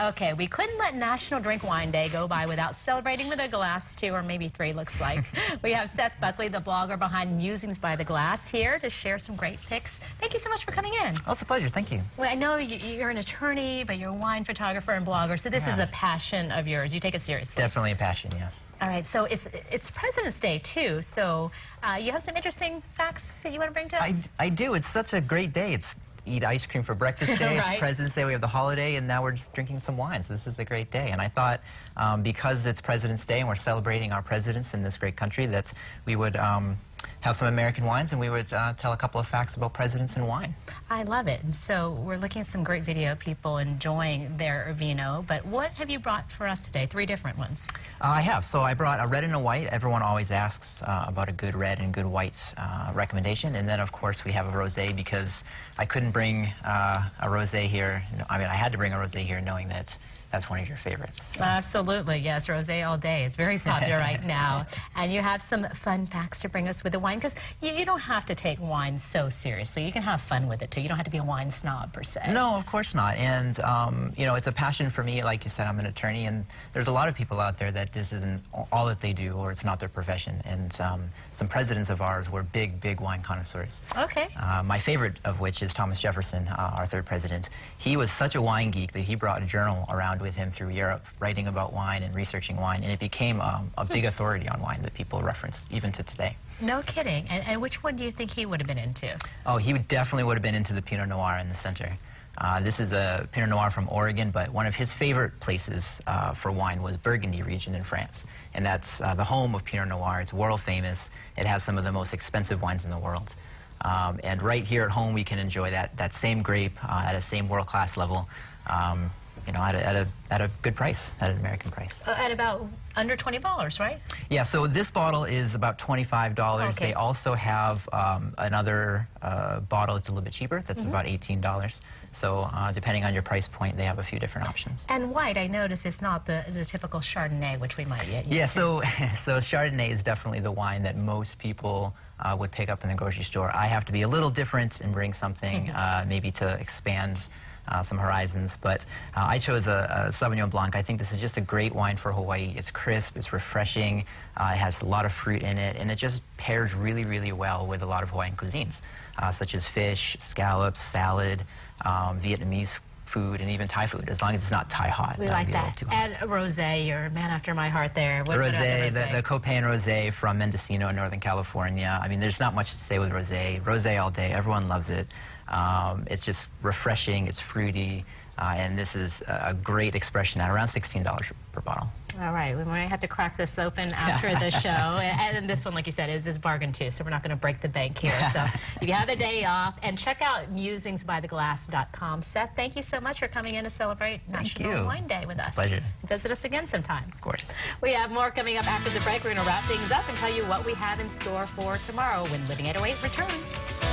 Okay, we couldn't let National Drink Wine Day go by without celebrating with a glass, two or maybe three, looks like. we have Seth Buckley, the blogger behind Musings by the Glass, here to share some great picks. Thank you so much for coming in. Oh, it's a pleasure. Thank you. Well, I know you're an attorney, but you're a wine photographer and blogger, so this yeah. is a passion of yours. You take it seriously. Definitely a passion, yes. All right, so it's it's President's Day, too, so uh, you have some interesting facts that you want to bring to us? I, I do. It's such a great day. It's eat ice cream for breakfast day. right. It's President's Day. We have the holiday, and now we're just drinking some wine. So this is a great day. And I thought um, because it's President's Day and we're celebrating our presidents in this great country, that we would um, have some American wines and we would uh, tell a couple of facts about presidents and wine. I love it. So we're looking at some great video of people enjoying their vino. But what have you brought for us today? Three different ones. Uh, I have. So I brought a red and a white. Everyone always asks uh, about a good red and good white uh, recommendation. And then, of course, we have a rosé because I couldn't bring uh, a rosé here. I mean, I had to bring a rosé here knowing that that's one of your favorites. So. Absolutely, yes, rosé all day. It's very popular right now. And you have some fun facts to bring us with the wine, because you, you, don't have to take wine so seriously. You can have fun with it, too. You don't have to be a wine snob, per se. No, of course not. And, um, you know, it's a passion for me. Like you said, I'm an attorney, and there's a lot of people out there that this isn't all that they do, or it's not their profession. And um, some presidents of ours were big, big wine connoisseurs. Okay. Uh, my favorite of which is Thomas Jefferson, uh, our third president. He was such a wine geek that he brought a journal around around with him through Europe, writing about wine and researching wine, and it became um, a big authority on wine that people reference even to today. No kidding. And, and, which one do you think he would have been into? Oh, he would definitely would have been into the Pinot Noir in the center. Uh, this is a Pinot Noir from Oregon, but one of his favorite places uh, for wine was Burgundy region in France. And that's uh, the home of Pinot Noir. It's world famous. It has some of the most expensive wines in the world. Um, and right here at home, we can enjoy that, that same grape uh, at a same world-class level. Um, you know, at a, at a, at a good price, at an American price. Uh, at about under $20, right? Yeah, so this bottle is about $25. Okay. They also have um, another uh, bottle that's a little bit cheaper. That's mm -hmm. about $18. So uh, depending on your price point, they have a few different options. And white, I notice, is not the, the typical Chardonnay, which we might get Yeah, so, so Chardonnay is definitely the wine that most people uh, would pick up in the grocery store. I have to be a little different and bring something uh, maybe to expand uh, some horizons. But uh, I chose a, a, Sauvignon Blanc. I think this is just a great wine for Hawaii. It's crisp, it's refreshing, uh, it has a lot of fruit in it, and it just pairs really, really well with a lot of Hawaiian cuisines, uh, such as fish, scallops, salad, um, Vietnamese food and even Thai food, as long as it's not Thai hot. We like that. And rosé, you're a man after my heart there. What rosé, the, the Copain rosé from Mendocino in Northern California. I mean, there's not much to say with rosé. Rosé all day. Everyone loves it. Um, it's just refreshing, it's fruity, uh, and this is a great expression at around $16 per bottle. All right, we might have to crack this open after the show. And this one, like you said, is, is bargain too, so we're not going to break the bank here. So if you have the day off, and check out musingsbytheglass.com. Seth, thank you so much for coming in to celebrate thank National you. Wine Day with us. Pleasure. Visit us again sometime. Of course. We have more coming up after the break. We're going to wrap things up and tell you what we have in store for tomorrow when Living 808 returns.